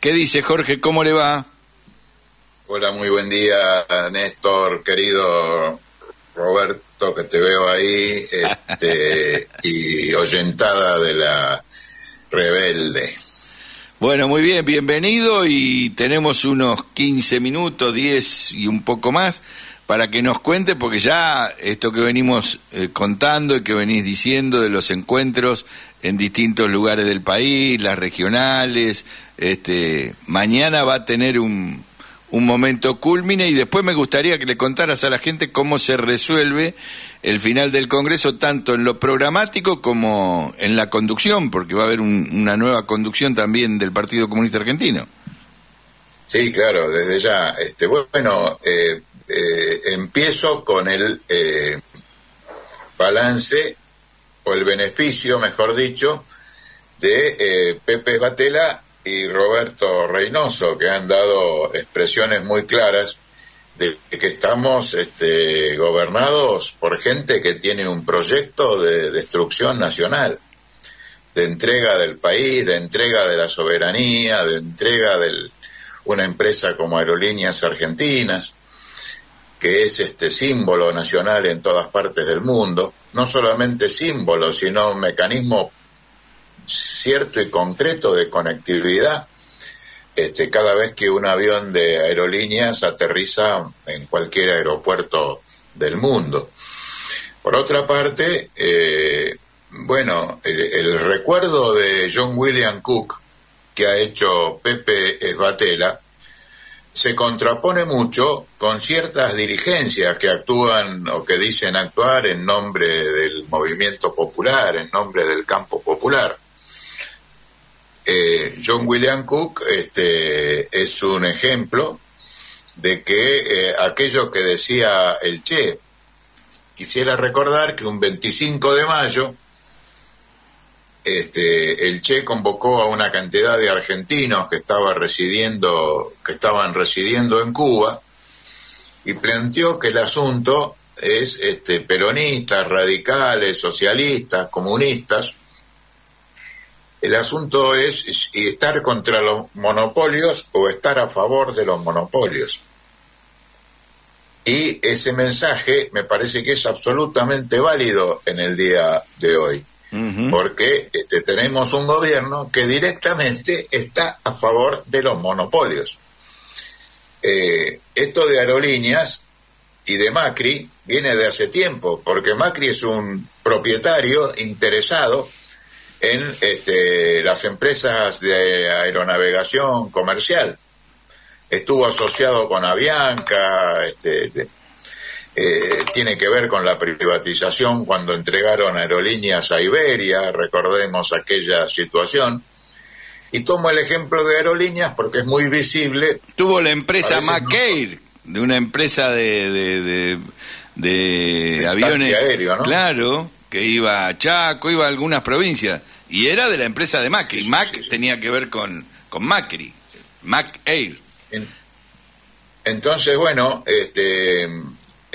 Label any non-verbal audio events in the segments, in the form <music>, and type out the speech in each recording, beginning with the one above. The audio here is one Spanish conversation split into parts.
¿Qué dice Jorge? ¿Cómo le va? Hola, muy buen día, Néstor, querido Roberto, que te veo ahí, este, <laughs> y oyentada de la rebelde. Bueno, muy bien, bienvenido y tenemos unos 15 minutos, 10 y un poco más para que nos cuente, porque ya esto que venimos eh, contando y que venís diciendo de los encuentros en distintos lugares del país, las regionales, este, mañana va a tener un, un momento culmine y después me gustaría que le contaras a la gente cómo se resuelve el final del Congreso, tanto en lo programático como en la conducción, porque va a haber una nueva conducción también del Partido Comunista Argentino. Sí, claro, desde ya. Este, bueno, eh, eh, empiezo con el eh, balance el beneficio, mejor dicho, de eh, Pepe Batela y Roberto Reynoso, que han dado expresiones muy claras de que estamos este, gobernados por gente que tiene un proyecto de destrucción nacional, de entrega del país, de entrega de la soberanía, de entrega de una empresa como Aerolíneas Argentinas que es este símbolo nacional en todas partes del mundo, no solamente símbolo, sino un mecanismo cierto y concreto de conectividad este, cada vez que un avión de aerolíneas aterriza en cualquier aeropuerto del mundo. Por otra parte, eh, bueno, el, el, recuerdo de John William Cook que ha hecho Pepe Esbatela se contrapone mucho con ciertas dirigencias que actúan o que dicen actuar en nombre del movimiento popular, en nombre del campo popular. Eh, John William Cook este, es un ejemplo de que eh, aquello que decía el Che, quisiera recordar que un 25 de mayo este, el Che convocó a una cantidad de argentinos que estaba residiendo, que estaban residiendo en Cuba, y planteó que el asunto es este, peronistas, radicales, socialistas, comunistas. El asunto es estar contra los monopolios o estar a favor de los monopolios. Y ese mensaje me parece que es absolutamente válido en el día de hoy porque este, tenemos un gobierno que directamente está a favor de los monopolios. Eh, esto de aerolíneas y de Macri viene de hace tiempo, porque Macri es un propietario interesado en este, las empresas de aeronavegación comercial. Estuvo asociado con Avianca, este, eh, tiene que ver con la privatización cuando entregaron aerolíneas a Iberia, recordemos aquella situación. Y tomo el ejemplo de aerolíneas porque es muy visible. Tuvo la empresa McCair, de una empresa de, de, aviones. Aéreo, ¿no? Claro, que iba a Chaco, iba a algunas provincias. Y era de la empresa de Macri. Mac tenía que ver con, con Macri, McAir. Entonces, bueno, este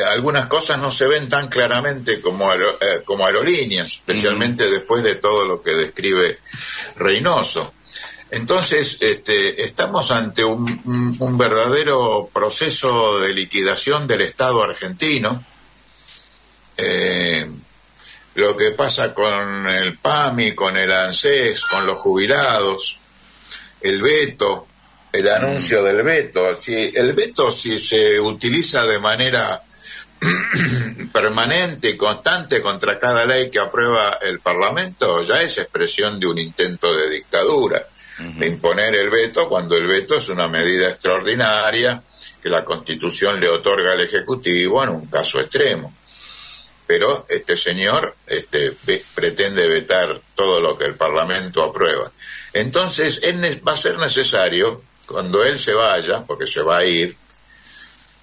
algunas cosas no se ven tan claramente como, eh, como aerolíneas, especialmente después de todo lo que describe Reynoso. Entonces, este, estamos ante un, un, verdadero proceso de liquidación del Estado argentino. Eh, lo que pasa con el PAMI, con el ANSES, con los jubilados, el veto, el anuncio del veto. Si el veto, si se utiliza de manera <clears throat> permanente y constante contra cada ley que aprueba el Parlamento ya es expresión de un intento de dictadura, de imponer el veto cuando el veto es una medida extraordinaria que la Constitución le otorga al Ejecutivo en un caso extremo. Pero este señor este, pretende vetar todo lo que el Parlamento aprueba. Entonces va a ser necesario, cuando él se vaya, porque se va a ir,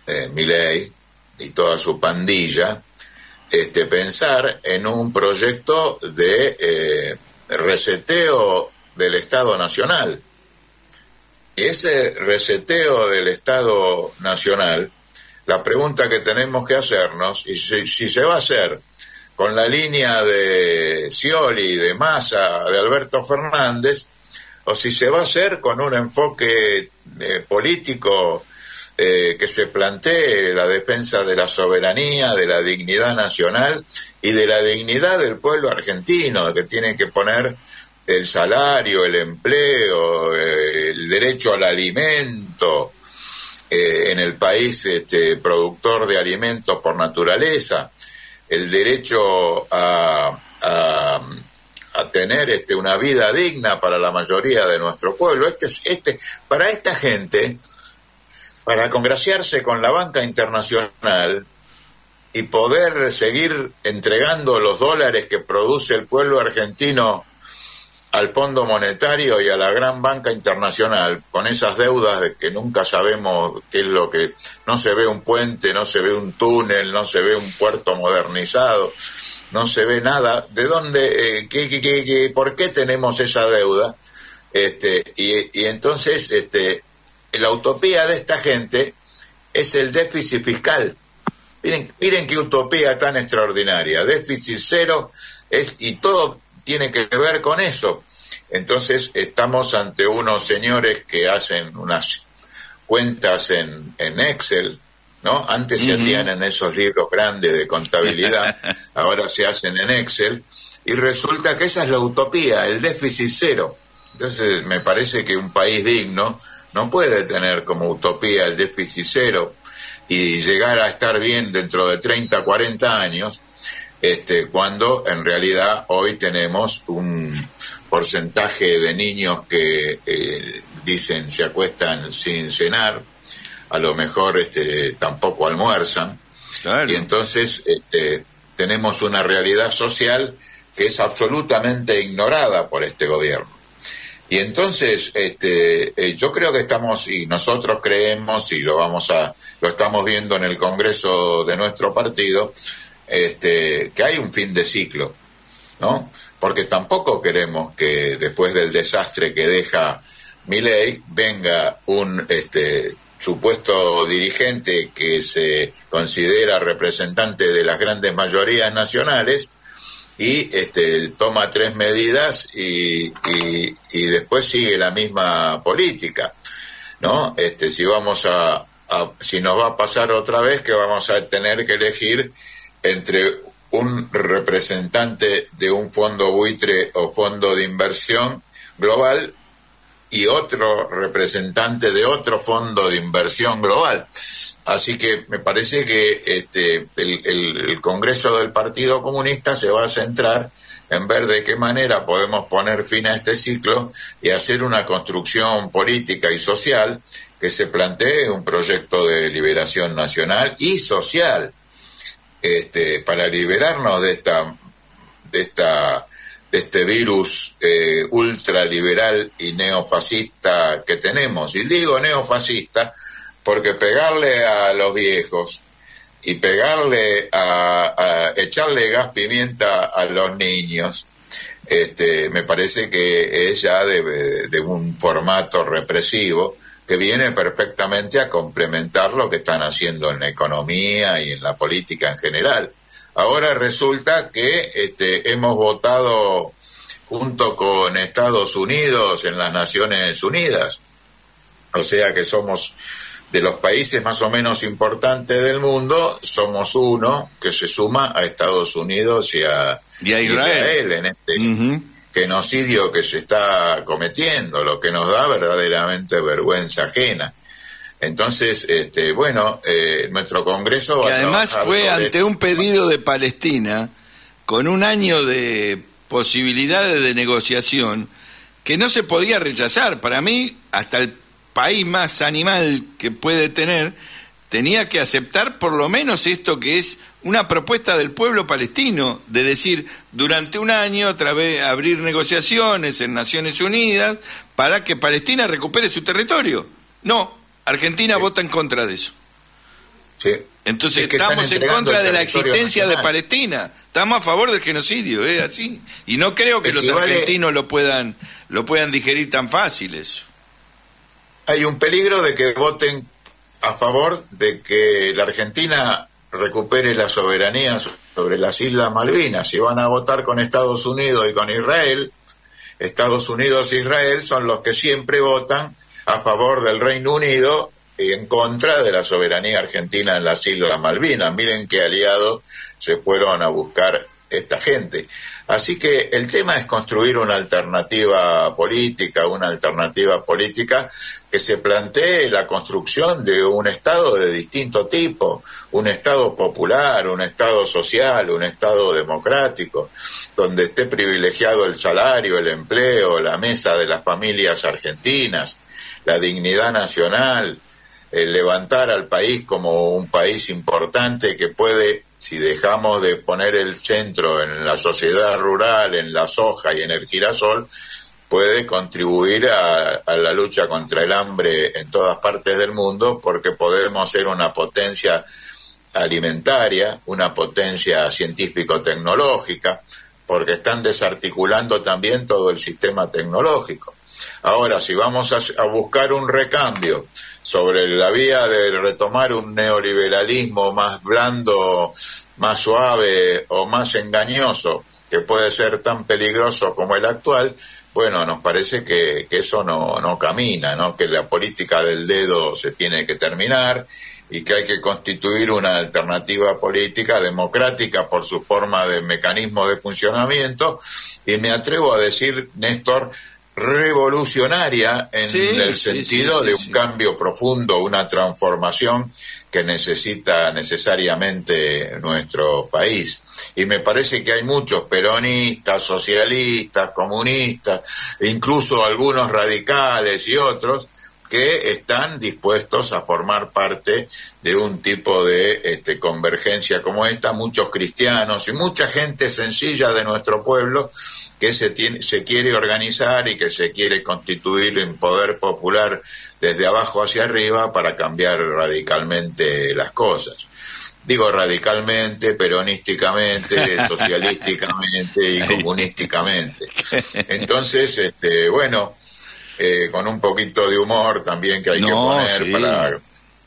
eh, mi ley, y toda su pandilla, este, pensar en un proyecto de eh, reseteo del Estado Nacional. Y ese reseteo del Estado Nacional, la pregunta que tenemos que hacernos, y si, se va a hacer con la línea de Scioli, de Massa, de Alberto Fernández, o si se va a hacer con un enfoque eh, político eh, que se plantee la defensa de la soberanía, de la dignidad nacional y de la dignidad del pueblo argentino, que tiene que poner el salario, el empleo, eh, el derecho al alimento en el país este, productor de alimentos por naturaleza, el derecho a, a, tener este, una vida digna para la mayoría de nuestro pueblo. Este, este, para esta gente, para congraciarse con la banca internacional y poder seguir entregando los dólares que produce el pueblo argentino al Fondo Monetario y a la gran banca internacional con esas deudas de que nunca sabemos qué es lo que no se ve un puente, no se ve un túnel, no se ve un puerto modernizado, no se ve nada. ¿De dónde, eh, qué, qué, qué, por qué tenemos esa deuda? Este, y, y entonces, este, la utopía de esta gente es el déficit fiscal. Miren, miren qué utopía tan extraordinaria. Déficit cero es, y todo tiene que ver con eso. Entonces estamos ante unos señores que hacen unas cuentas en, en Excel, ¿no? Antes se hacían en esos libros grandes de contabilidad, <laughs> ahora se hacen en Excel, y resulta que esa es la utopía, el déficit cero. Entonces me parece que un país digno no puede tener como utopía el déficit cero y llegar a estar bien dentro de 30, 40 años, este, cuando en realidad hoy tenemos un porcentaje de niños que eh, dicen se acuestan sin cenar, a lo mejor este, tampoco almuerzan, y entonces este, tenemos una realidad social que es absolutamente ignorada por este gobierno. Y entonces, este, eh, yo creo que estamos, y nosotros creemos, y lo vamos a, lo estamos viendo en el Congreso de nuestro partido, este, que hay un fin de ciclo, ¿no? Porque tampoco queremos que después del desastre que deja mi ley venga un este, supuesto dirigente que se considera representante de las grandes mayorías nacionales y este, toma tres medidas y, y, después sigue la misma política, ¿no? Este, si vamos a, si nos va a pasar otra vez que vamos a tener que elegir entre un representante de un fondo buitre o fondo de inversión global y otro representante de otro fondo de inversión global. Así que me parece que este, el, Congreso del Partido Comunista se va a centrar en ver de qué manera podemos poner fin a este ciclo y hacer una construcción política y social que se plantee un proyecto de liberación nacional y social este, para liberarnos de esta, de esta, de este virus eh, ultraliberal y neofascista que tenemos. Y digo neofascista porque pegarle a los viejos y pegarle a, echarle gas pimienta a los niños, este, me parece que es ya de, de un formato represivo que viene perfectamente a complementar lo que están haciendo en la economía y en la política en general. Ahora resulta que este, hemos votado junto con Estados Unidos en las Naciones Unidas, o sea que somos de los países más o menos importantes del mundo, somos uno que se suma a Estados Unidos y a, Israel. en este genocidio que se está cometiendo, lo que nos da verdaderamente vergüenza ajena. Entonces, este, bueno, eh, nuestro Congreso... que además fue ante un pedido de Palestina, con un año de posibilidades de negociación, que no se podía rechazar. Para mí, hasta el país más animal que puede tener, tenía que aceptar por lo menos esto que es una propuesta del pueblo palestino de decir durante un año través, abrir negociaciones en Naciones Unidas para que Palestina recupere su territorio. No, Argentina vota en contra de eso. Sí. Entonces estamos en contra de la existencia de Palestina. Estamos a favor del genocidio, ¿eh? Así. Y no creo que los argentinos lo puedan lo puedan digerir tan fácil eso. Hay un peligro de que voten a favor de que la Argentina recupere la soberanía sobre las Islas Malvinas. Si van a votar con Estados Unidos y con Israel, Estados Unidos e Israel son los que siempre votan a favor del Reino Unido y en contra de la soberanía argentina en las Islas Malvinas. Miren qué aliados se fueron a buscar esta gente. Así que el tema es construir una alternativa política, una alternativa política que se plantee la construcción de un Estado de distinto tipo, un Estado popular, un Estado social, un Estado democrático, donde esté privilegiado el salario, el empleo, la mesa de las familias argentinas, la dignidad nacional, el levantar al país como un país importante que puede si dejamos de poner el centro en la sociedad rural, en la soja y en el girasol, puede contribuir a, la lucha contra el hambre en todas partes del mundo, porque podemos ser una potencia alimentaria, una potencia científico-tecnológica, porque están desarticulando también todo el sistema tecnológico. Ahora, si vamos a buscar un recambio sobre la vía de retomar un neoliberalismo más blando, más suave o más engañoso, que puede ser tan peligroso como el actual, bueno, nos parece que, eso no, no camina, ¿no? que la política del dedo se tiene que terminar y que hay que constituir una alternativa política democrática por su forma de mecanismo de funcionamiento. Y me atrevo a decir, Néstor, revolucionaria en el sentido de un cambio profundo, una transformación que necesita necesariamente nuestro país. Y me parece que hay muchos peronistas, socialistas, comunistas, incluso algunos radicales y otros, que están dispuestos a formar parte de un tipo de este, convergencia como esta, muchos cristianos y mucha gente sencilla de nuestro pueblo que se, tiene, se quiere organizar y que se quiere constituir en poder popular desde abajo hacia arriba para cambiar radicalmente las cosas. Digo radicalmente, peronísticamente, <laughs> socialísticamente y comunísticamente. Entonces, este, bueno, eh, con un poquito de humor también que hay que poner para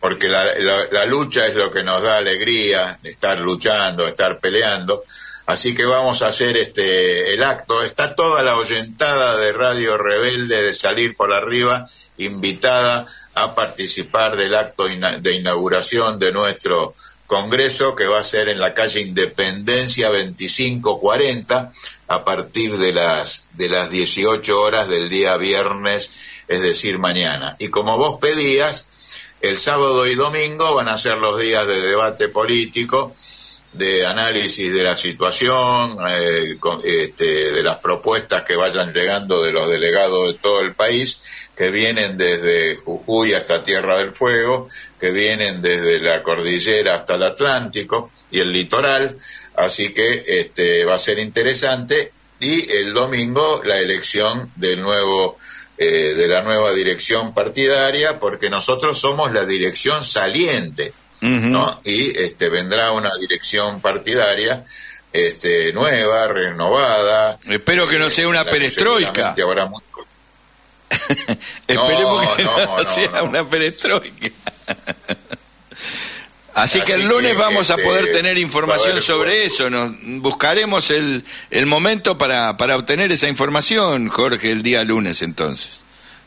porque la, la, lucha es lo que nos da alegría, estar luchando, estar peleando. Así que vamos a hacer este el acto. Está toda la oyentada de Radio Rebelde de salir por arriba, invitada a participar del acto de inauguración de nuestro congreso que va a ser en la calle Independencia 2540 a partir de las, de las 18 horas del día viernes, es decir, mañana. Y como vos pedías, el sábado y domingo van a ser los días de debate político, de análisis de la situación, eh, este, de las propuestas que vayan llegando de los delegados de todo el país, que vienen desde Jujuy hasta Tierra del Fuego, que vienen desde la cordillera hasta el Atlántico y el litoral, Así que este, va a ser interesante. Y el domingo la elección del nuevo, eh, de la nueva dirección partidaria, porque nosotros somos la dirección saliente, ¿no? Y este, vendrá una dirección partidaria este, nueva, renovada. Espero que no sea una perestroika. <laughs> Esperemos que no sea una perestroika. Así, que el lunes vamos a poder este, tener información sobre eso. Nos buscaremos el, el momento para, para obtener esa información, Jorge, el día lunes entonces.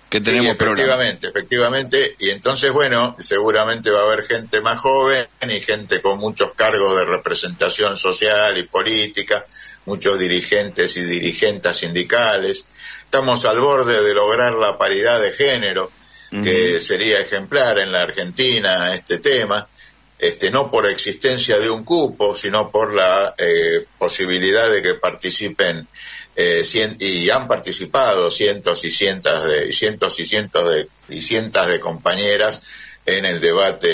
Que tenemos sí, efectivamente, efectivamente. Y entonces, bueno, seguramente va a haber gente más joven y gente con muchos cargos de representación social y política, muchos dirigentes y dirigentes sindicales. Estamos al borde de lograr la paridad de género, que sería ejemplar en la Argentina este tema este, no por existencia de un cupo, sino por la eh, posibilidad de que participen eh, y han participado cientos y cientos de cientos y cientos de y cientos de compañeras en el debate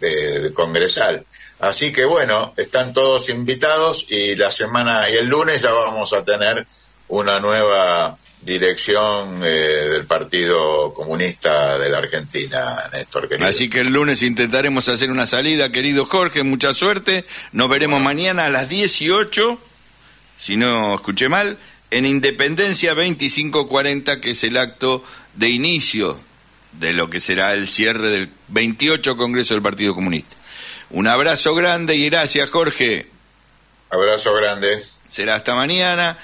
eh, congresal. Así que bueno, están todos invitados y la semana y el lunes ya vamos a tener una nueva dirección eh, del Partido Comunista de la Argentina, Néstor. Querido. Así que el lunes intentaremos hacer una salida, querido Jorge, mucha suerte. Nos veremos mañana a las 18, si no escuché mal, en Independencia 2540, que es el acto de inicio de lo que será el cierre del 28 Congreso del Partido Comunista. Un abrazo grande y gracias, Jorge. Abrazo grande. Será hasta mañana.